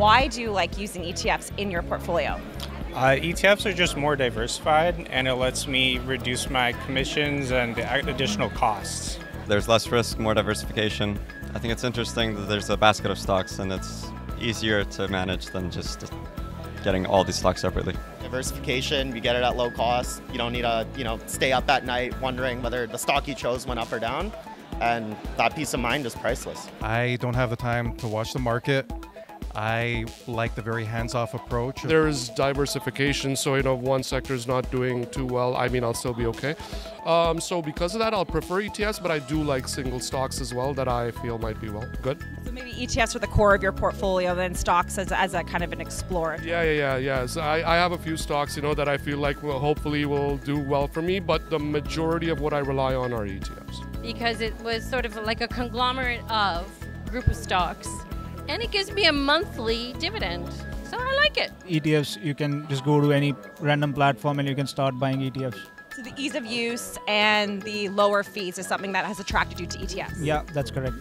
why do you like using ETFs in your portfolio? Uh, ETFs are just more diversified and it lets me reduce my commissions and additional costs. There's less risk, more diversification. I think it's interesting that there's a basket of stocks and it's easier to manage than just getting all these stocks separately. Diversification, you get it at low cost. You don't need to, you know, stay up at night wondering whether the stock you chose went up or down. And that peace of mind is priceless. I don't have the time to watch the market. I like the very hands-off approach. There is diversification, so you know if one sector is not doing too well, I mean I'll still be okay. Um, so because of that, I'll prefer ETFs, but I do like single stocks as well that I feel might be well good. So maybe ETFs are the core of your portfolio, then stocks as, as a kind of an explorer. Yeah, yeah, yeah, yeah. So I, I have a few stocks, you know, that I feel like will hopefully will do well for me, but the majority of what I rely on are ETFs. Because it was sort of like a conglomerate of group of stocks and it gives me a monthly dividend. So I like it. ETFs, you can just go to any random platform and you can start buying ETFs. So the ease of use and the lower fees is something that has attracted you to ETFs. Yeah, that's correct.